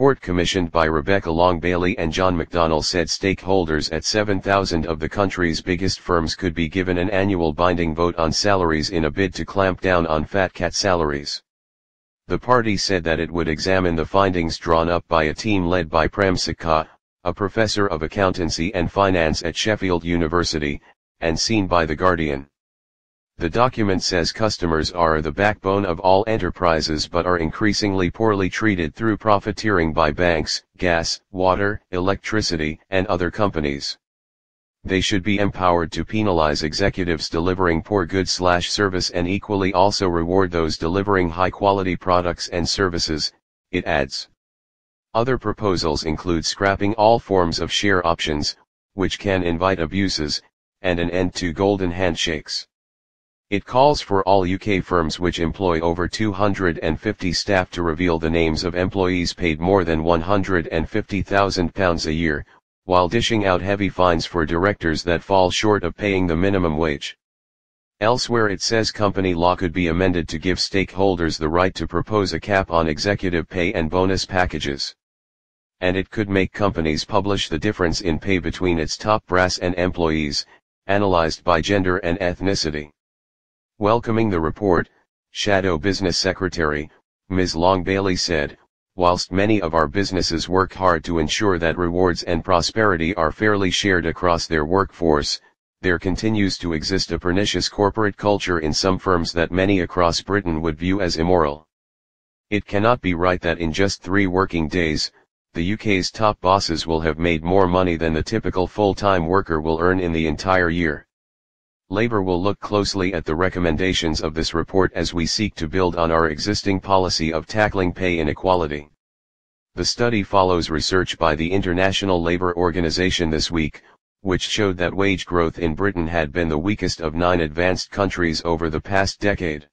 report commissioned by Rebecca Long Bailey and John McDonnell said stakeholders at 7,000 of the country's biggest firms could be given an annual binding vote on salaries in a bid to clamp down on fat cat salaries. The party said that it would examine the findings drawn up by a team led by Prem Sikka, a professor of accountancy and finance at Sheffield University, and seen by The Guardian. The document says customers are the backbone of all enterprises but are increasingly poorly treated through profiteering by banks, gas, water, electricity, and other companies. They should be empowered to penalize executives delivering poor goods slash service and equally also reward those delivering high quality products and services, it adds. Other proposals include scrapping all forms of share options, which can invite abuses, and an end to golden handshakes. It calls for all UK firms which employ over 250 staff to reveal the names of employees paid more than £150,000 a year, while dishing out heavy fines for directors that fall short of paying the minimum wage. Elsewhere it says company law could be amended to give stakeholders the right to propose a cap on executive pay and bonus packages. And it could make companies publish the difference in pay between its top brass and employees, analyzed by gender and ethnicity. Welcoming the report, Shadow Business Secretary, Ms. Long Bailey said, whilst many of our businesses work hard to ensure that rewards and prosperity are fairly shared across their workforce, there continues to exist a pernicious corporate culture in some firms that many across Britain would view as immoral. It cannot be right that in just three working days, the UK's top bosses will have made more money than the typical full-time worker will earn in the entire year. Labour will look closely at the recommendations of this report as we seek to build on our existing policy of tackling pay inequality. The study follows research by the International Labour Organization this week, which showed that wage growth in Britain had been the weakest of nine advanced countries over the past decade.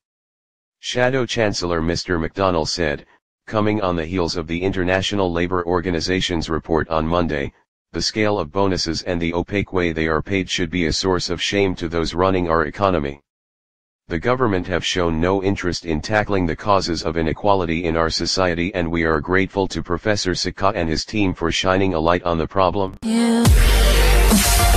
Shadow Chancellor Mr. McDonnell said, coming on the heels of the International Labour Organization's report on Monday, the scale of bonuses and the opaque way they are paid should be a source of shame to those running our economy. The government have shown no interest in tackling the causes of inequality in our society and we are grateful to Professor Sikka and his team for shining a light on the problem. Yeah.